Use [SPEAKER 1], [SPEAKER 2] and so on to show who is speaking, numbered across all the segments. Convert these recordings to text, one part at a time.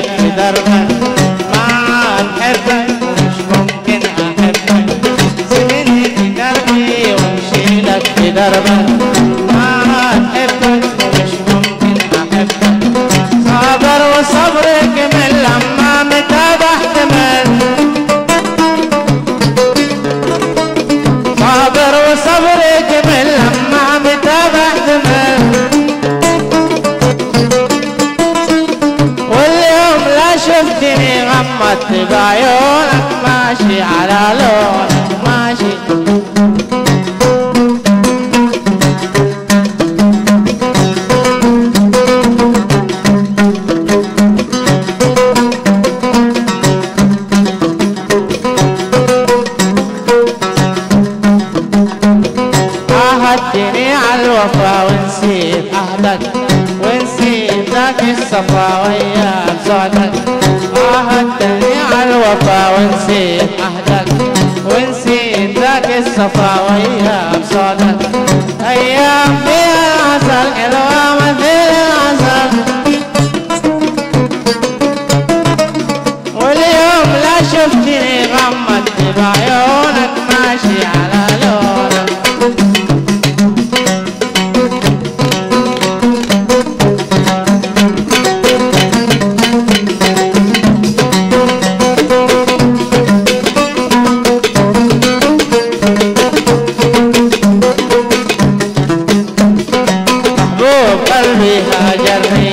[SPEAKER 1] لك في دربك لك في دربك بعيونك ماشي على لونك ذاك الصفا وياك صعدك عهدتني على الوفا ونسيت عهدك ونسيت ذاك الصفا وياك صعدك أيام فيها العسل حلوة مثل العسل واليوم لا شفتني غمضت بعيونك ماشي على قلبي هاجرني.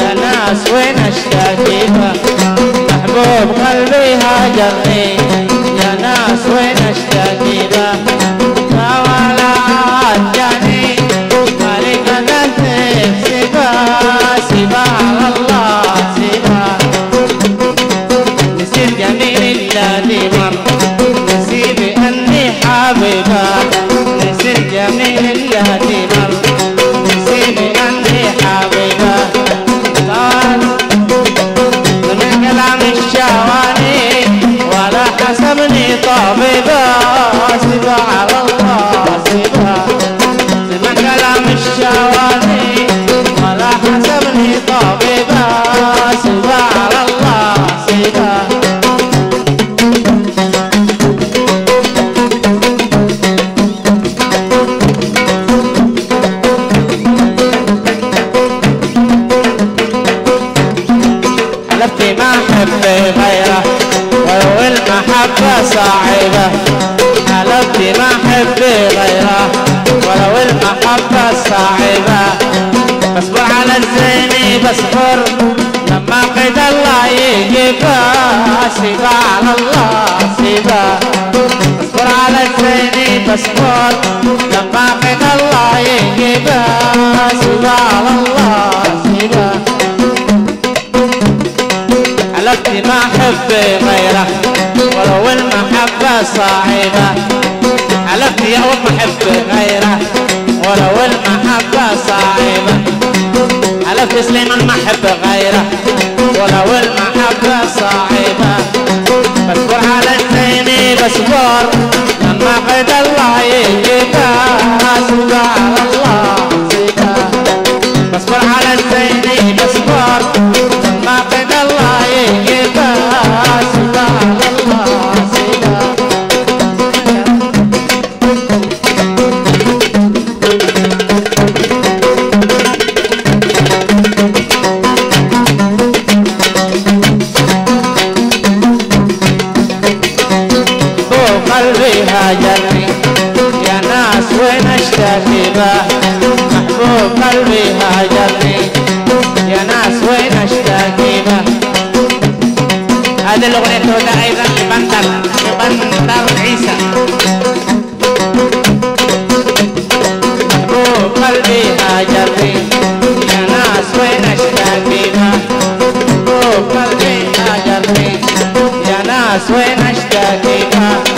[SPEAKER 1] يا ناس وين اشتاقي محبوب قلبي هاجرني. يا ناس وين ولا عجاني مالي قدرت سيبا سيبا على الله سيبا. نسيت جميل الذي مر. نسيت أني حبيبه نسيت جميل الذي مر. ولا حسبني حلفت ما احب غيره ولو المحبة صعبة. بصبر على الزين بصبر لما قد الله يجيبها سيبا على الله سيبا بصبر على الزين بصبر لما قد الله يجيبها سيبا على الله سيبا حلفت ما احب غيره. حلفت يا ما احب غيره ولو المحبة صعبة حلفت سليمان ما أحب غيره ولو المحبة صعبة بصبر على الزين بصبر لما قد الله يجيبها. قلبي هاجرني يا ناس وين اشتكي به محبوب قلبي هاجرني يا ناس وين اشتكي به هذه الاغنيه تهدى أيضا لبندر لبندر عيسى محبوب قلبي هاجرني يا ناس وين اشتكي به محبوب قلبي هاجرني يا ناس وين اشتكي به